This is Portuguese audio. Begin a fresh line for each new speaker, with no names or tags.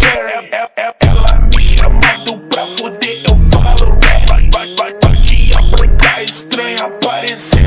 Jerry. Ela me chamando pra foder, eu falo rap. Vai, vai, vai, vai te estranha, aparecer.